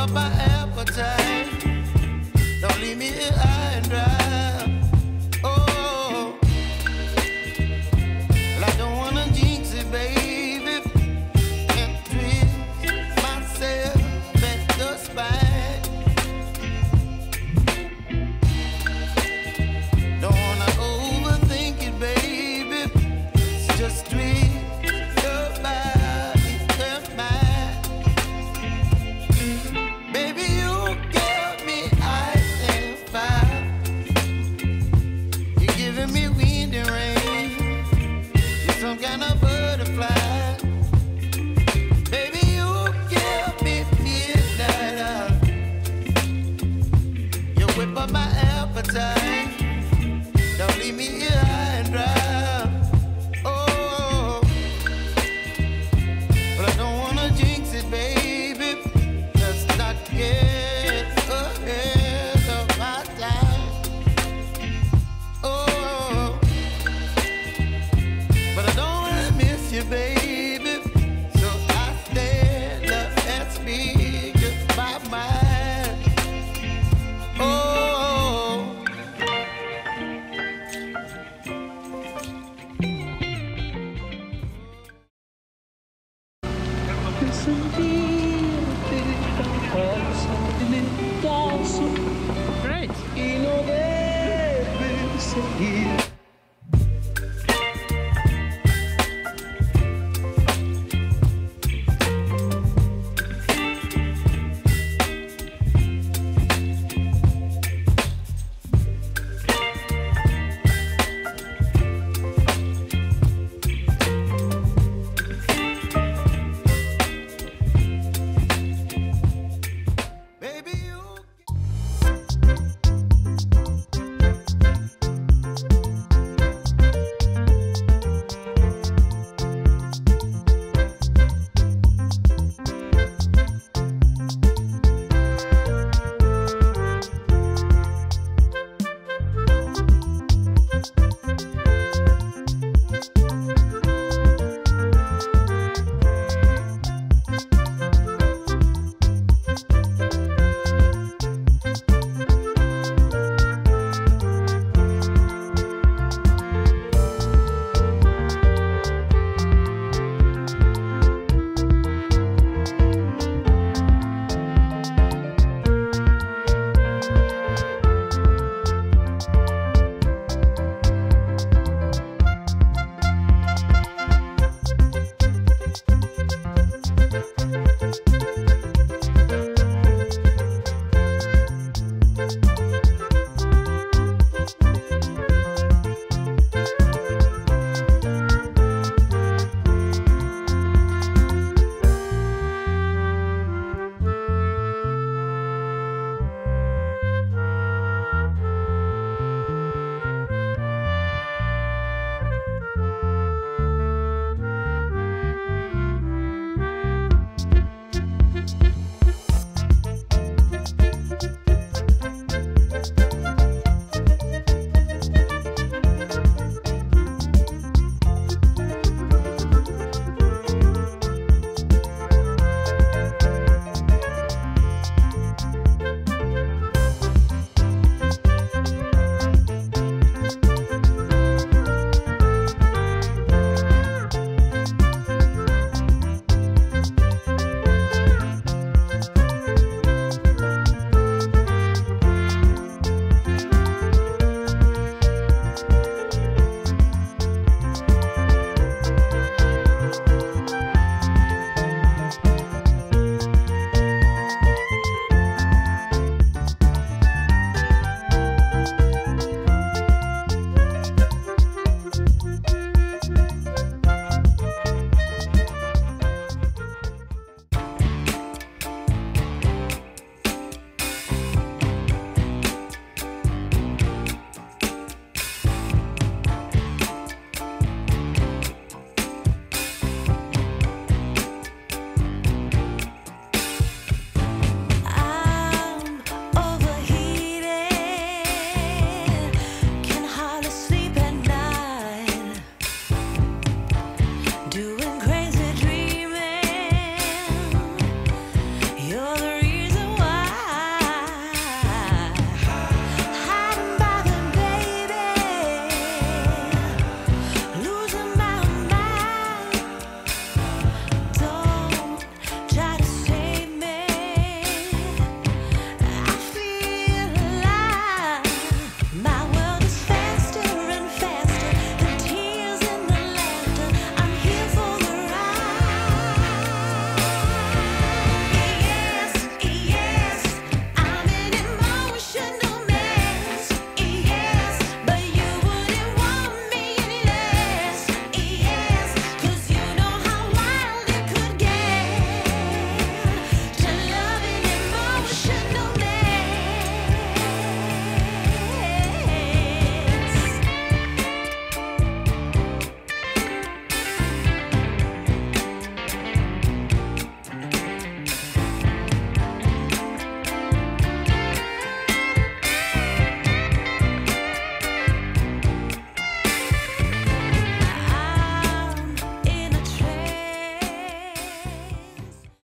up my appetite. Baby. Bye.